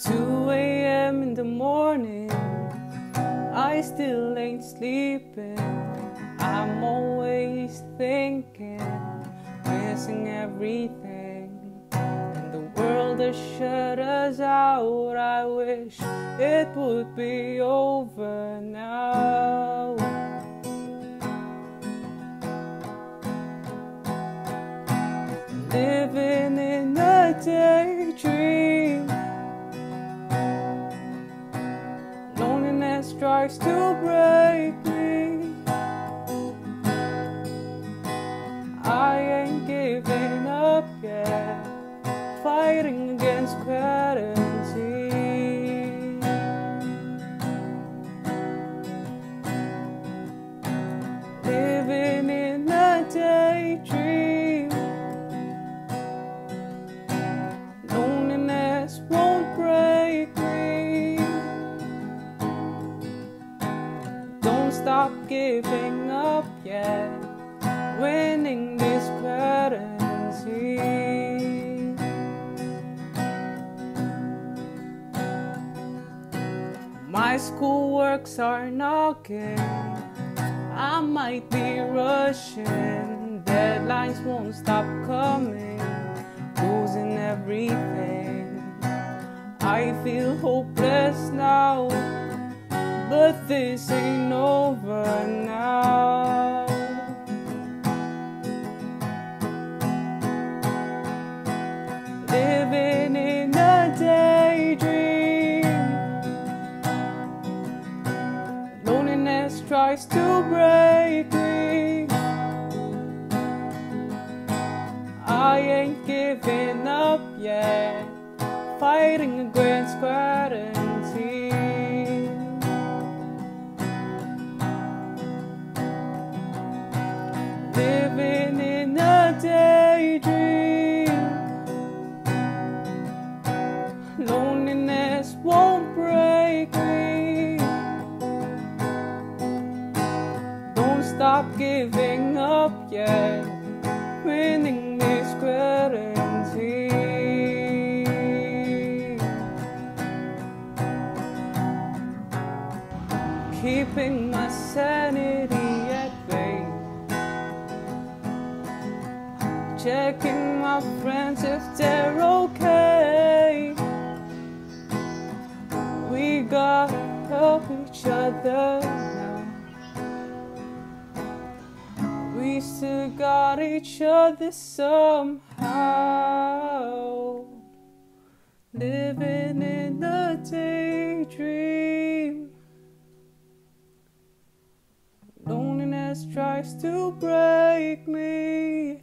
It's 2 a.m. in the morning. I still ain't sleeping. I'm always thinking, missing everything. And the world has shut us out. I wish it would be over now. Living in a daydream. Tries to break me. I ain't giving up yet, fighting against gravity. Don't stop giving up yet. Winning this currency. My schoolworks are knocking. I might be rushing. Deadlines won't stop coming. Losing everything. I feel hopeless now. This ain't over now. Living in a daydream. Loneliness tries to break me. I ain't giving up yet, fighting against gravity. Yet. Winning this currency. Keeping my sanity at bay. Checking my friends if they're okay. We gotta help each other now. Still got each other somehow. Living in a daydream. Loneliness tries to break me.